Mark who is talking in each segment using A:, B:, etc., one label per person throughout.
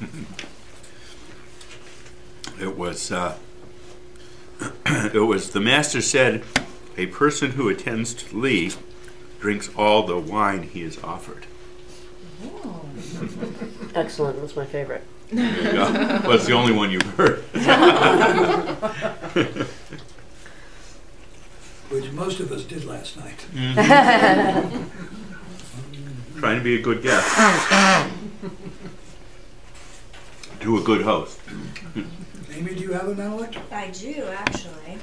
A: It was, uh, it was, the master said, a person who attends to li drinks all the wine he is offered.
B: Excellent. That's my favorite.
A: There you go. Well, it's the only one you've heard.
C: Which most of us did last night.
A: Trying to be a good guest. To a good host.
C: Amy, do you have an analect?
D: I do actually.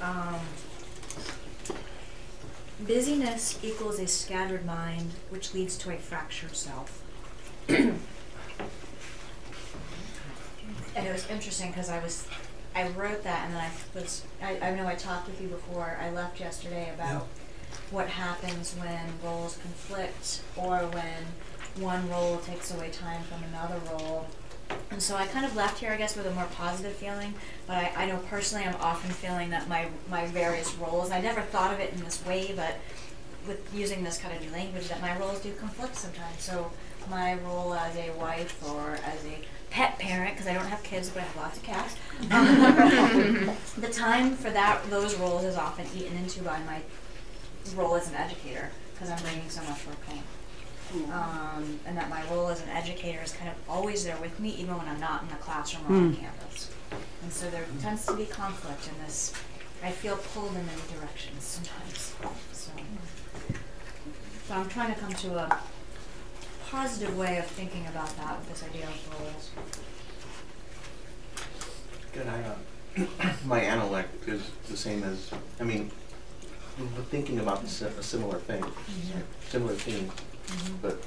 D: Um, busyness equals a scattered mind, which leads to a fractured self. and it was interesting because I was, I wrote that and then I was, I, I know I talked with you before I left yesterday about what happens when roles conflict or when one role takes away time from another role. And so I kind of left here, I guess, with a more positive feeling. But I, I know personally, I'm often feeling that my my various roles. I never thought of it in this way, but with using this kind of new language, that my roles do conflict sometimes. So my role as a wife or as a pet parent, because I don't have kids, but I have lots of cats. Um, the time for that those roles is often eaten into by my role as an educator, because I'm bringing so much work home um, and that my role as an educator is kind of always there with me, even when I'm not in the classroom or on campus. And so there tends to be conflict in this. I feel pulled in many directions sometimes. So, so I'm trying to come to a positive way of thinking about that with this idea of roles.
E: Good. I, uh, my analect is the same as, I mean, we're thinking about a similar thing, similar theme, but,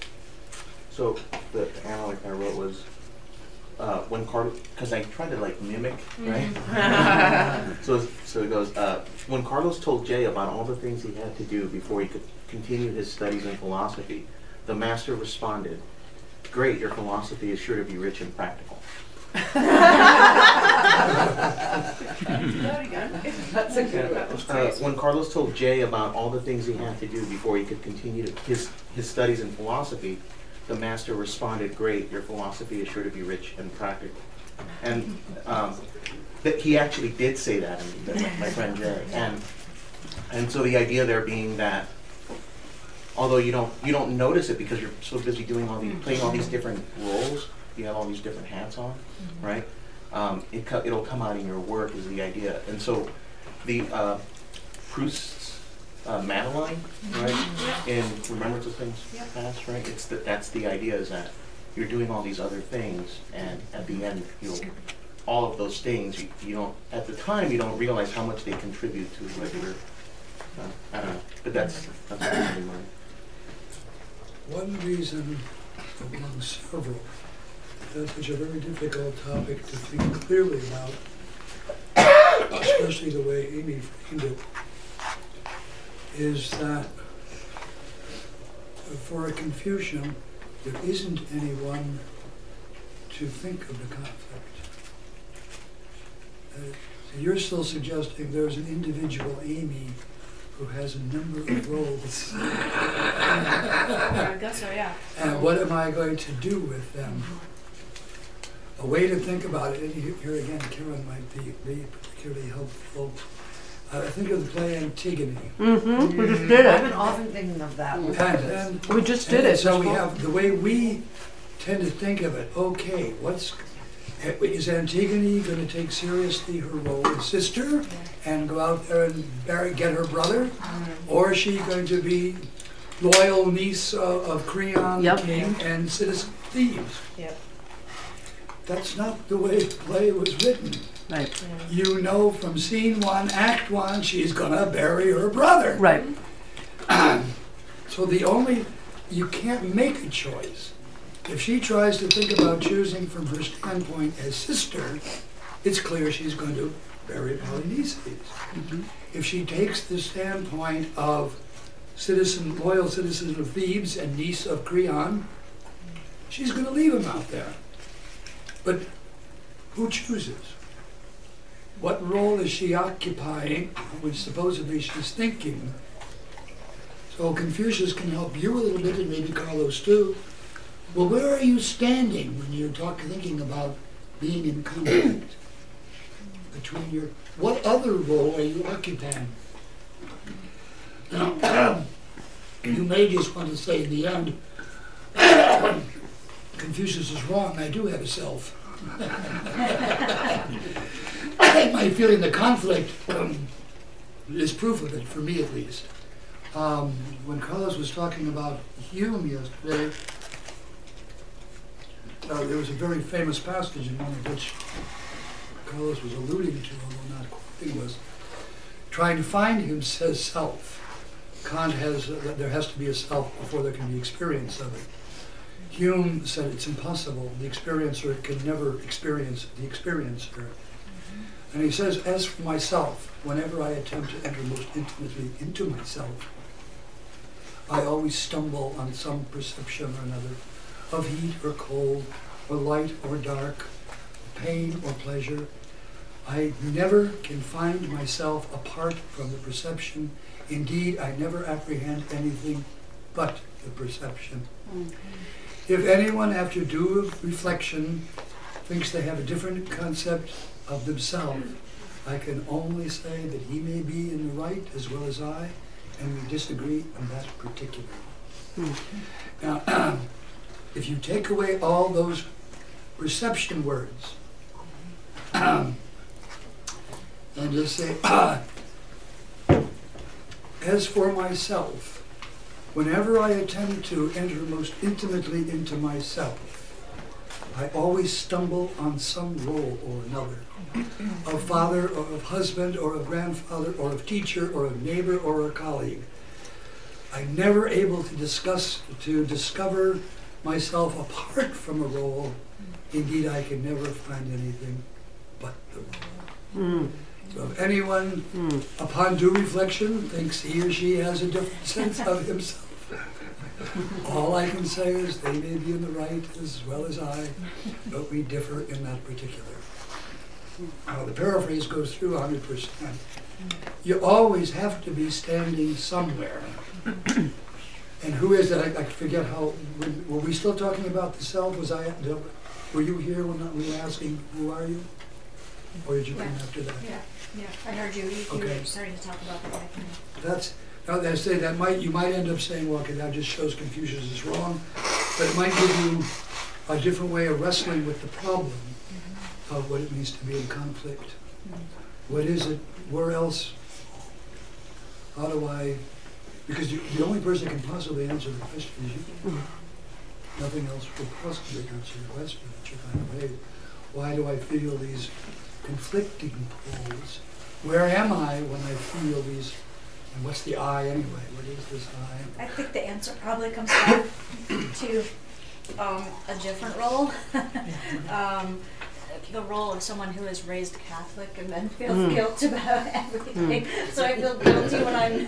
E: so the analect I wrote was, uh, when Carl, because I tried to like mimic, right? so, so it goes, uh, when Carlos told Jay about all the things he had to do before he could continue his studies in philosophy, the master responded, Great, your philosophy is sure to be rich and practical.
F: That's a good one.
E: Uh, when Carlos told Jay about all the things he had to do before he could continue to- his, his studies in philosophy, the master responded, great, your philosophy is sure to be rich and practical. And um, he actually did say that, my friend Jay. And, and so the idea there being that although you don't, you don't notice it because you're so busy doing all these, playing all these different roles, you have all these different hats on, right? Um, it co- it'll come out in your work is the idea. And so the uh, Proust's uh, madeleine, right, in Remembrance of Things
D: Yep.
E: Past, right? It's the, that's the idea is that you're doing all these other things, and at the end, you'll all of those things you, you don't at the time you don't realize how much they contribute to what you're. Uh, I don't know, but that's that's what comes to mind.
C: One reason among several, that's such a very difficult topic to think clearly about, especially the way Amy framed it, is that for a Confucian, there isn't anyone to think of the conflict. Uh, so you're still suggesting there's an individual Amy who has a number of roles.
D: I guess so, yeah.
C: And what am I going to do with them? A way to think about it, and here here again, Karen might be, be particularly helpful. Uh, think of the play Antigone.
B: Mm-hmm. We just did it.
F: I've been often thinking of that.
C: And, and,
B: We just did
C: and
B: it.
C: so we have, the way we tend to think of it, okay, what's, is Antigone gonna take seriously her role as sister and go out there and bury, get her brother? Or is she going to be loyal niece of, of Creon, the king, and citizen Thebes?
F: Yep.
C: That's not the way the play was written.
B: Right.
C: You know from scene one, act one, she's gonna bury her brother.
B: Right.
C: So the only, you can't make a choice. If she tries to think about choosing from her standpoint as sister, it's clear she's going to bury Polynices. Mm-hmm. If she takes the standpoint of citizen, loyal citizen of Thebes and niece of Creon, she's going to leave him out there. But who chooses? What role is she occupying, which supposedly she's thinking? So Confucius can help you a little bit, and maybe Carlos too, Well, where are you standing when you're talking, thinking about being in conflict between your, what other role are you occupying? Now, you may just want to say in the end, Confucius is wrong, I do have a self. My feeling the conflict um, is proof of it, for me at least. Um, when Carlos was talking about Hume yesterday, uh, there was a very famous passage in one of which Carlos was alluding to, although not quoting, was trying to find him says self. Kant has uh, there has to be a self before there can be experience of it. Hume said it's impossible. The experiencer can never experience the experiencer. Mm-hmm. And he says, as for myself, whenever I attempt to enter most intimately into myself, I always stumble on some perception or another of heat or cold, or light or dark, pain or pleasure. I never can find myself apart from the perception. Indeed, I never apprehend anything but the perception. Mm-hmm. If anyone, after due reflection, thinks they have a different concept of themselves, I can only say that he may be in the right as well as I, and we disagree on that particular. Now, if you take away all those perception words, and just say, as for myself, whenever I attempt to enter most intimately into myself, I always stumble on some role or another of father or of husband or of grandfather or of teacher or of neighbor or a colleague. I'm never able to discuss, to discover myself apart from a role. Indeed, I can never find anything but the role.
B: Mm.
C: So if anyone,
B: Mm.
C: upon due reflection, thinks he or she has a different sense of himself, all I can say is they may be in the right as well as I, but we differ in that particular. Now, the paraphrase goes through 100%. You always have to be standing somewhere. And who is that? I, I forget how. when- Were we still talking about the self? Was I? Were you here when we were asking who are you? Or did you come after that?
D: Yeah, yeah, I heard you, you, you
C: Okay.
D: were starting to talk about the guy.
C: That's, now that I say that might, you might end up saying, well, okay, that just shows Confucius is wrong, but it might give you a different way of wrestling with the problem mm-hmm. of what it means to be in conflict. Mm-hmm. What is it, where else, how do I, because you, the only person that can possibly answer the question is you. Mm-hmm. Nothing else will possibly answer the question that you're trying to raise. Why do I feel these conflicting pulls? Where am I when I feel these, and what's the I anyway? What is this I?
D: I think the answer probably comes back to um, a different role. um, the role of someone who is raised Catholic and then feels
B: Mm.
D: guilt about everything. So I feel guilty when I'm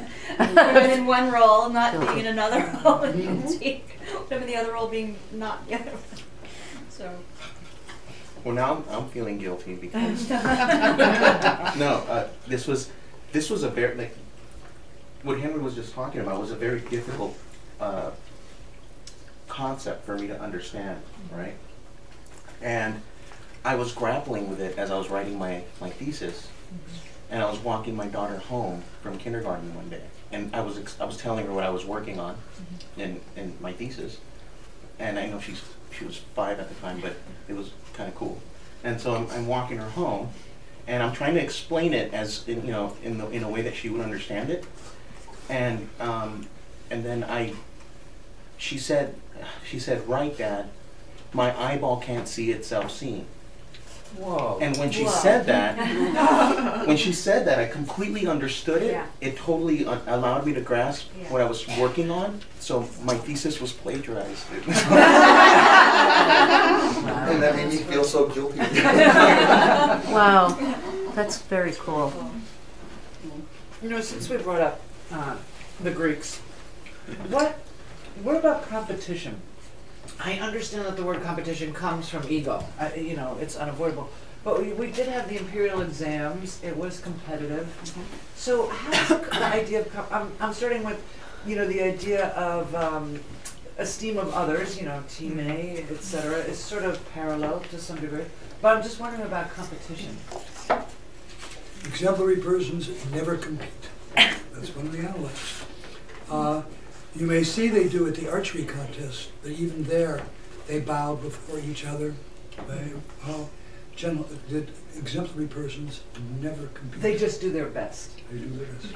D: when in one role, not being in another role, and guilty when I'm in the other role being not the other. one. So
E: Well, now I'm, I'm feeling guilty because no, uh, this was this was a very like what Henry was just talking about was a very difficult uh, concept for me to understand, right? And I was grappling with it as I was writing my my thesis, and I was walking my daughter home from kindergarten one day, and I was ex- I was telling her what I was working on in in my thesis, and I know she's she was five at the time, but it was kind of cool. And so I'm, I'm walking her home, and I'm trying to explain it as in, you know in the in a way that she would understand it. And um, and then I, she said, she said, right, Dad, my eyeball can't see itself seen.
F: Whoa.
E: And when she
F: Whoa.
E: said that, when she said that, I completely understood it.
D: Yeah.
E: It totally uh, allowed me to grasp
D: Yeah.
E: what I was working on. So my thesis was plagiarized.
G: And that made me feel so guilty.
B: Wow, that's very cool.
F: You know, since we brought up uh, the Greeks, what what about competition? I understand that the word competition comes from ego. I, you know, it's unavoidable. But we, we did have the imperial exams. It was competitive. So how does the idea of com- I'm, I'm starting with, you know, the idea of um, esteem of others, you know, team A, et cetera, is sort of parallel to some degree. But I'm just wondering about competition.
C: Exemplary persons never compete. That's one of the analects. Uh, you may see they do at the archery contest, but even there, they bow before each other. They, uh, general, the exemplary persons never compete.
F: They just do their best.
C: They do their best.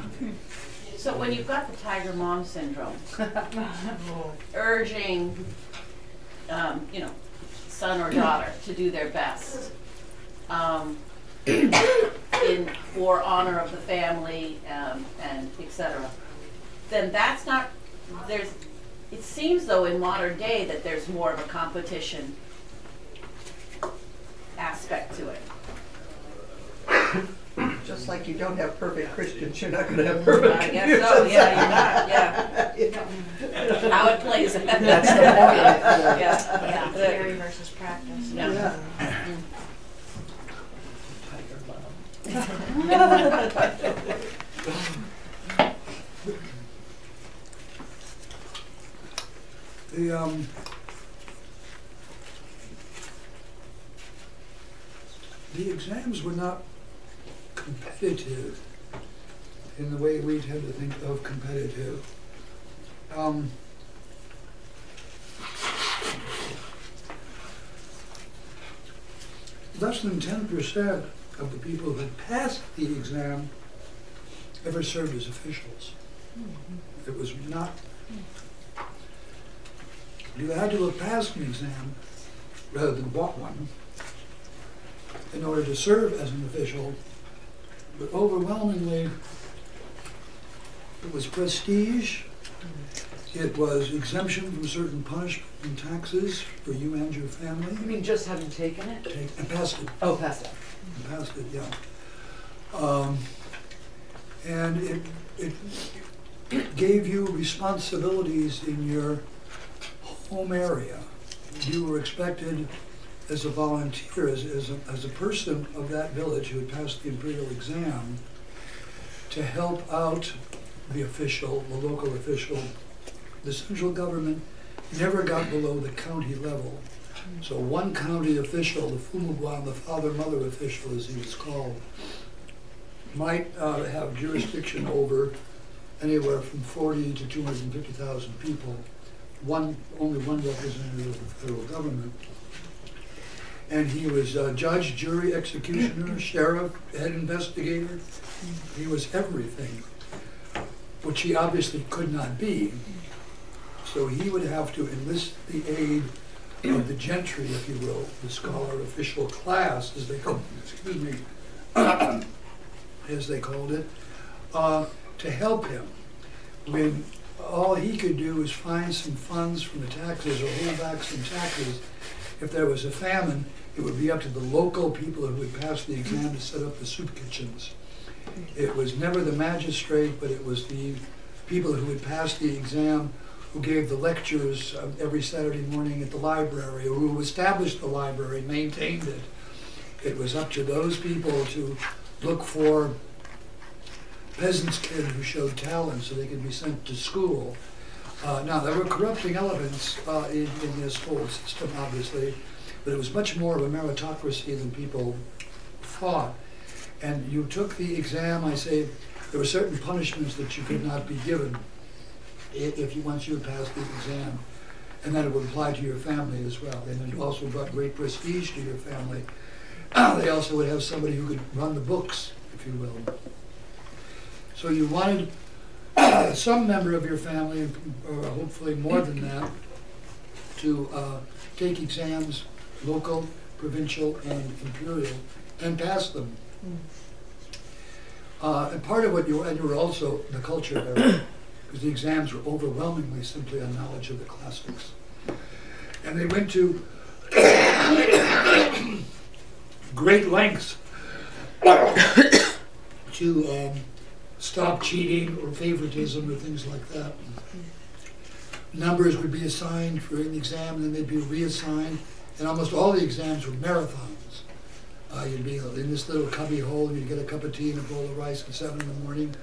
H: So when you've got the tiger mom syndrome, urging, um, you know, son or daughter to do their best, um, in, for honor of the family, um, and et cetera, then that's not, there's, it seems though in modern day that there's more of a competition aspect to it.
G: Just like you don't have perfect Christians, you're not gonna have perfect
H: I guess so, yeah, you're not, yeah. How it plays out.
F: That's the point.
H: Yeah,
D: Yeah,
H: yeah.
D: theory versus practice.
H: Yeah.
C: The, um, the exams were not competitive in the way we tend to think of competitive. Um, less than ten percent of the people who had passed the exam ever served as officials. Mm-hmm. It was not you had to have passed an exam rather than bought one in order to serve as an official. But overwhelmingly, it was prestige. Mm-hmm. It was exemption from certain punishment and taxes for you and your family.
F: You mean just having taken it?
C: Take- And passed it,
F: Oh, past that.
C: Passed it, yeah. Um, and it, it gave you responsibilities in your home area. You were expected as a volunteer, as, as, a, as a person of that village who had passed the imperial exam, to help out the official, the local official. The central government never got below the county level. So one county official, the Fumugwan, the father-mother official as he was called, might uh, have jurisdiction over anywhere from 40 to 250,000 people one, only one representative of the federal government. And he was uh, judge, jury, executioner, sheriff, head investigator. He was everything, which he obviously could not be. So he would have to enlist the aid the gentry, if you will, the scholar official class, as they call, excuse me, as they called it, uh, to help him when all he could do was find some funds from the taxes or hold back some taxes. If there was a famine, it would be up to the local people who had passed the exam to set up the soup kitchens. It was never the magistrate, but it was the people who had passed the exam who gave the lectures uh, every Saturday morning at the library, or who established the library, maintained it. It was up to those people to look for peasants' kids who showed talent so they could be sent to school. Uh, now, there were corrupting elements uh, in, in this whole system, obviously, but it was much more of a meritocracy than people thought. And you took the exam, I say, there were certain punishments that you could not be given if you, once you had passed the exam. And that it would apply to your family as well. And it also brought great prestige to your family. they also would have somebody who could run the books, if you will. So you wanted some member of your family, or hopefully more than that, to uh, take exams, local, provincial, and imperial, and pass them. Uh, and part of what you, and you were also the culture because the exams were overwhelmingly simply a knowledge of the classics. And they went to great lengths to um, stop cheating or favoritism or things like that. Numbers would be assigned for an exam, and then they'd be reassigned, and almost all the exams were marathons. Uh, you'd be in this little cubby hole, and you'd get a cup of tea and a bowl of rice at seven in the morning,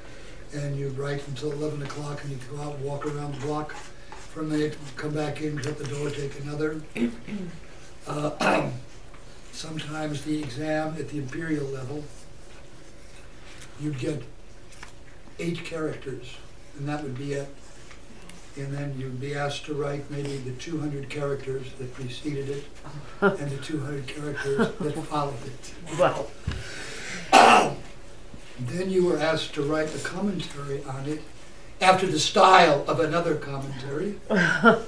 C: and you'd write until eleven o'clock, and you'd go out and walk around the block from there, come back in, shut the door, take another. Uh, Sometimes the exam at the imperial level, you'd get eight characters, and that would be it. And then you'd be asked to write maybe the two hundred characters that preceded it, and the two hundred characters that followed it.
B: Wow.
C: Then you were asked to write a commentary on it after the style of another commentary. and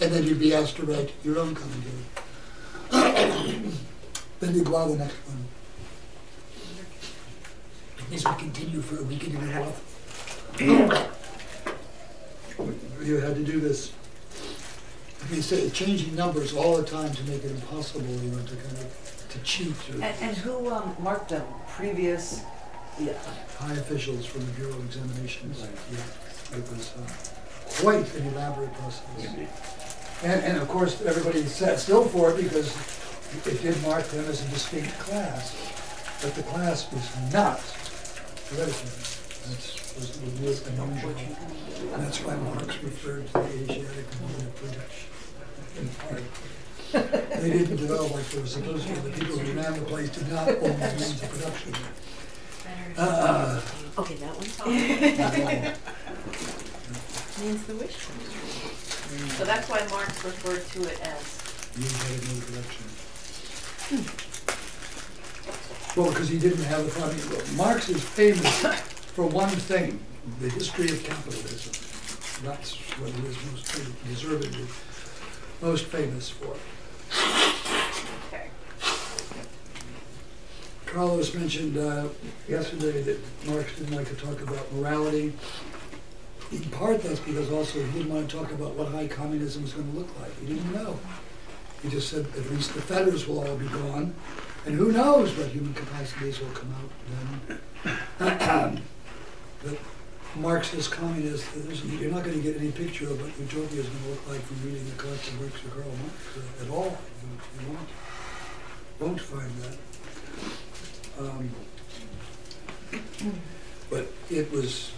C: then you'd be asked to write your own commentary. then you'd go on the next one. And this would continue for a week and a half. you had to do this. They said changing numbers all the time to make it impossible, you know, to kind of to cheat or
F: And, and who um, marked them? Previous. Yeah.
C: high officials from the Bureau of Examinations. Yeah, it was uh, quite an elaborate process. Indeed. And, and of course, everybody sat still for it because it did mark them as a distinct class. But the class was not hereditary. That's was, the was unusual. And that's why Marx referred to the Asiatic mode of production in part. They didn't develop like they were supposed to. The people who ran the place did not own the means of production. Uh,
B: Okay, that one. Means the wish.
H: So that's why Marx referred to it as,
C: You had no production. Well, because he didn't have the problem. Marx is famous for one thing, the history of capitalism. That's what he is most deservedly most famous for. Carlos mentioned uh, yesterday that Marx didn't like to talk about morality. In part, that's because also he didn't want to talk about what high communism was going to look like. He didn't know. He just said at least the fetters will all be gone, and who knows what human capacities will come out then. but Marxist communist, you're not going to get any picture of what utopia is going to look like from reading the collected works of Karl Marx uh, at all. You, you won't, won't find that. Um, But it was,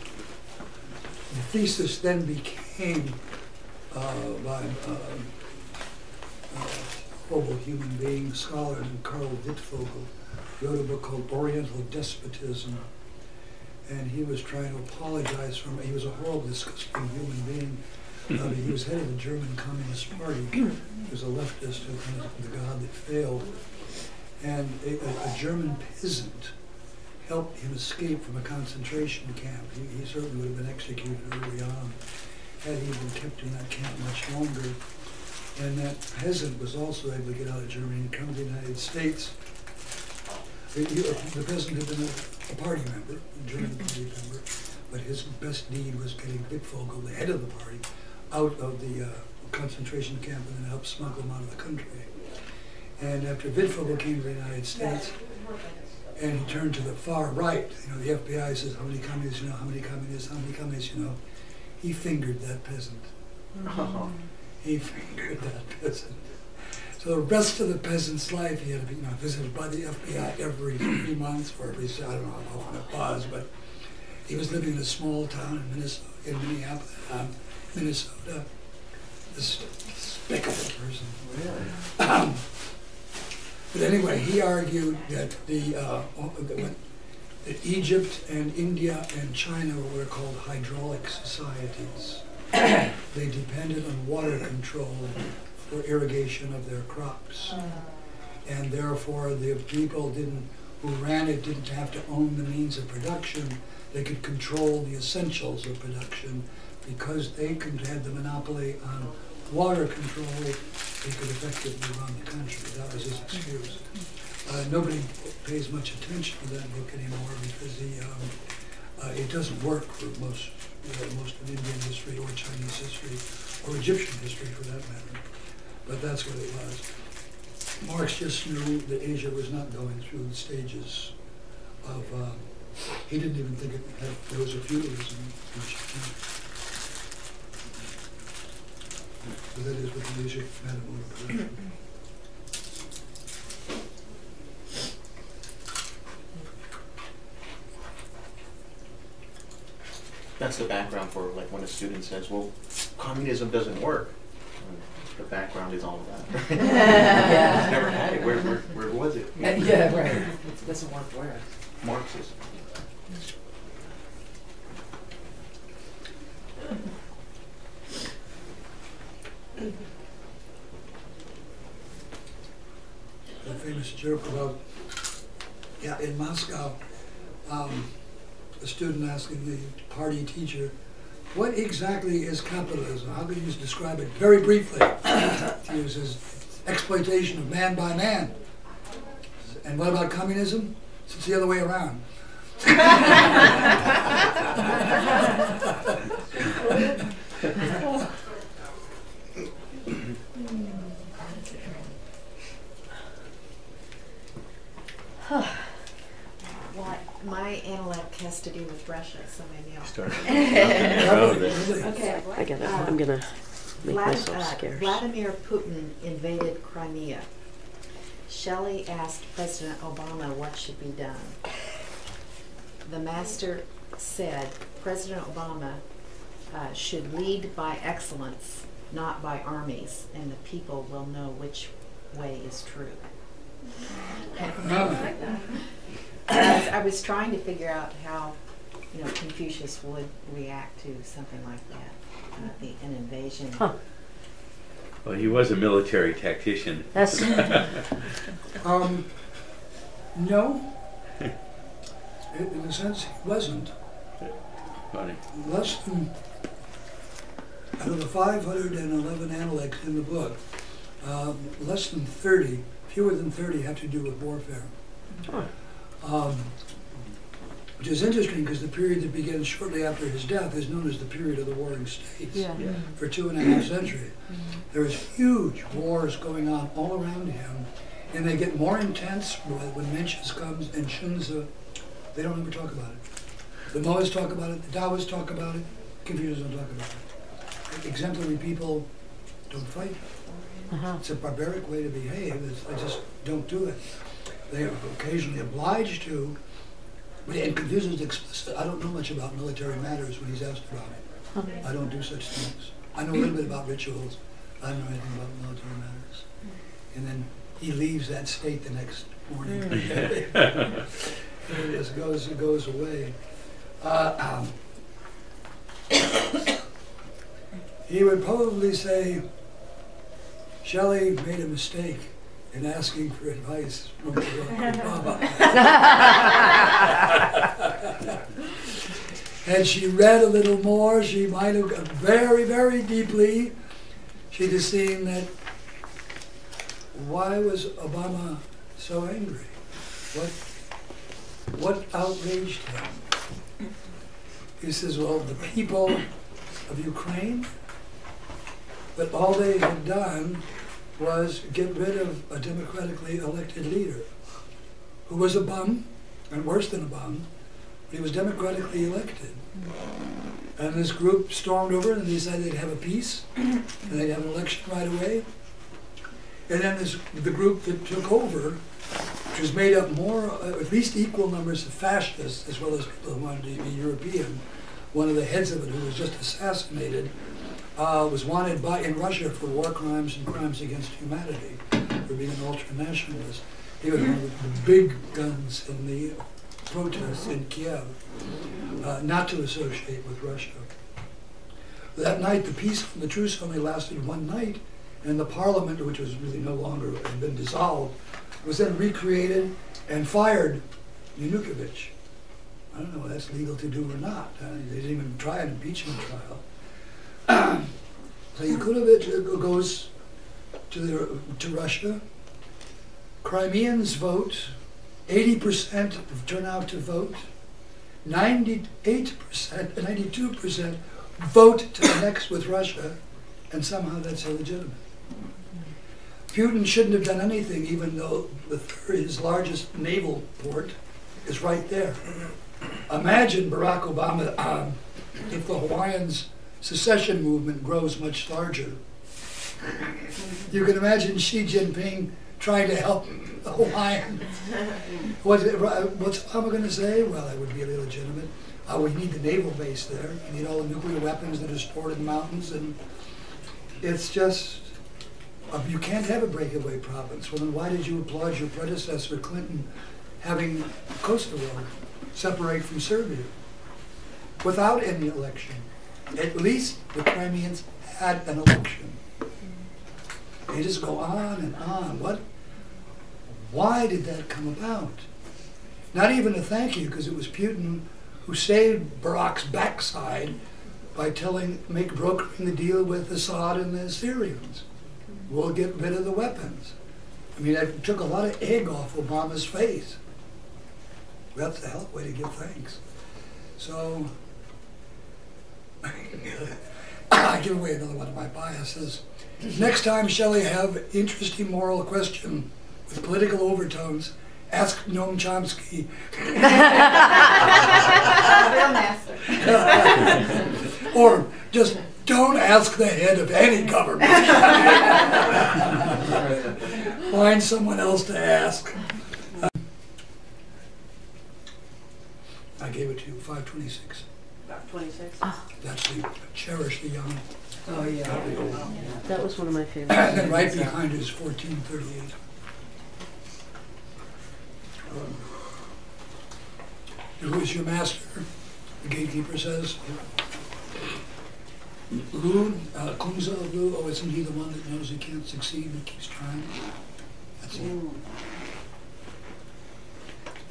C: the thesis then became uh, by um, uh, horrible human being, scholar named Karl Wittfogel, wrote a book called Oriental Despotism. And he was trying to apologize for, me. he was a horrible, disgusting human being. Uh, he was head of the German Communist Party. He was a leftist who of the god that failed. And a, a, a German peasant helped him escape from a concentration camp. He, he certainly would have been executed early on had he been kept in that camp much longer. And that peasant was also able to get out of Germany and come to the United States. The, he- the peasant had been a, a party member, a German party member, but his best deed was getting Wittfogel, the head of the party, out of the uh, concentration camp and then help smuggle him out of the country. And after Wittfogel came to the United States, and he turned to the far right, you know, the FBI says, how many communists you know, how many communists, how many communists you know. He fingered that peasant. He fingered that peasant. So the rest of the peasant's life, he had to be, you know, visited by the FBI every three months or every, I don't know how often it was, but he was living in a small town in Minnesota, in Minneapolis, um, Minnesota. This despicable person. Um, but anyway, he argued that the uh, that Egypt and India and China were called hydraulic societies. they depended on water control for irrigation of their crops, and therefore the people didn't who ran it didn't have to own the means of production. They could control the essentials of production because they could had the monopoly on water control. They could effectively run the country. That was his excuse. Uh, nobody pays much attention to that book anymore because the um, uh, it doesn't work for most most of Indian history or Chinese history or Egyptian history for that matter. But that's what it was. Marx just knew that Asia was not going through the stages of. Um, he didn't even think it had, there was a feudalism that is what the Asia production.
E: That's the background for like when a student says, well, communism doesn't work. The background is all of that.
F: Yeah.
E: Never had it. Where, where, where was it?
F: Yeah, right. It doesn't work where?
E: Marxism.
C: The famous joke about, yeah, in Moscow, um, a student asking the party teacher, what exactly is capitalism? How could you just describe it very briefly? He uses exploitation of man by man. And what about communism? It's the other way around.
B: Well, my analect has to do with Russia, so maybe I'll.
A: Started.
B: Okay.
I: I gotta,
B: Uh,
I: I'm gonna make
B: Vlad-
I: myself
B: uh. Vladimir Putin invaded Crimea. Shelley asked President Obama what should be done. The master said President Obama uh, should lead by excellence, not by armies, and the people will know which way is true. I was, I was trying to figure out how, you know, Confucius would react to something like that, uh, the, an invasion.
I: Huh.
A: Well, he was a military tactician.
I: That's,
C: Um, no. In in a sense, he wasn't.
A: Funny.
C: less than, out of the 511 analects in the book, um, less than 30, fewer than 30 have to do with warfare.
I: Huh.
C: Um, which is interesting because the period that begins shortly after his death is known as the period of the Warring States.
I: yeah.
C: For two and a half centuries. There is huge wars going on all around him, and they get more intense when when Mencius comes and Xunzi, they don't ever talk about it. The Mohists talk about it, the Taoists talk about it, Confucians don't talk about it. Exemplary people don't fight.
I: Uh-huh.
C: It's a barbaric way to behave. It's, I just don't do it. They are occasionally obliged to, but and Confucius is explicit. I don't know much about military matters when he's asked about it. I don't do such things. I know a little bit about rituals. I don't know anything about military matters. And then he leaves that state the next morning. it just goes, it goes away. Uh, um, he would probably say, Shelley made a mistake in asking for advice from Barack Obama. Had she read a little more, she might have got very, very deeply. She'd have seen that why was Obama so angry? What, what outraged him? He says, well, the people of Ukraine, but all they had done was get rid of a democratically elected leader who was a bum, and worse than a bum, he was democratically elected. And this group stormed over and they decided they'd have a peace, and they'd have an election right away. And then this, the group that took over, which was made up more, uh, at least equal numbers of fascists as well as people who wanted to be European. One of the heads of it, who was just assassinated, uh, was wanted by in Russia for war crimes and crimes against humanity, for being an ultra-nationalist. He was one of the big guns in the protests in Kiev, uh, not to associate with Russia. That night, the peace, the truce only lasted one night, and the parliament, which was really no longer had been dissolved, was then recreated and fired Yanukovych. I don't know whether that's legal to do or not. Uh, they didn't even try an impeachment trial. So Yanukovych goes to the, to Russia. Crimeans vote. 80% turn out to vote. 98%, 92% vote to annex with Russia, and somehow that's illegitimate. Putin shouldn't have done anything, even though the his largest naval port is right there. Imagine Barack Obama um, if the Hawaiians' secession movement grows much larger. You can imagine Xi Jinping trying to help the Hawaiian. What's, it, what's Obama going to say? Well, that would be illegitimate. Uh, we need the naval base there. We need all the nuclear weapons that are stored in the mountains, and it's just uh, you can't have a breakaway province. Well, then why did you applaud your predecessor Clinton having Kosovo separate from Serbia without any election? At least the Crimeans had an election. They just go on and on. What? Why did that come about? Not even a thank you, because it was Putin who saved Barack's backside by telling, make brokering the deal with Assad and the Syrians. We'll get rid of the weapons. I mean, that took a lot of egg off Obama's face. That's a hell way to give thanks. So, I give away another one of my biases. Next time Shelley have interesting moral question with political overtones, ask Noam Chomsky. Or just don't ask the head of any government. Find someone else to ask. Uh, I gave it to you, 526.
H: About twenty-six?
C: That's the cherish the young.
G: Oh, yeah.
I: That was one of my
C: And
I: favorites.
C: then right behind is 1438. Who is your master? The gatekeeper says. Lu, uh, Kunza of Lu, oh, isn't he the one that knows he can't succeed but keeps trying? That's it.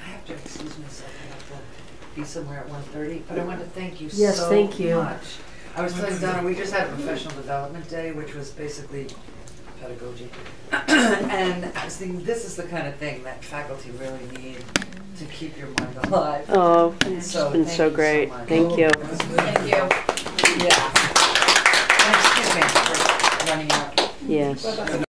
F: I have to excuse myself, I have to be somewhere at 1.30, but I want to thank you so much.
I: Yes, thank you.
F: I was telling Donna, we just had a professional development day, which was basically pedagogy. And I was thinking, this is the kind of thing that faculty really need to keep your mind alive.
I: Oh, it's
F: So
I: been
F: thank
I: so
F: so
I: great.
F: much.
I: Thank you.
D: Thank you.
F: Yeah. And excuse me for running out.
I: Yes.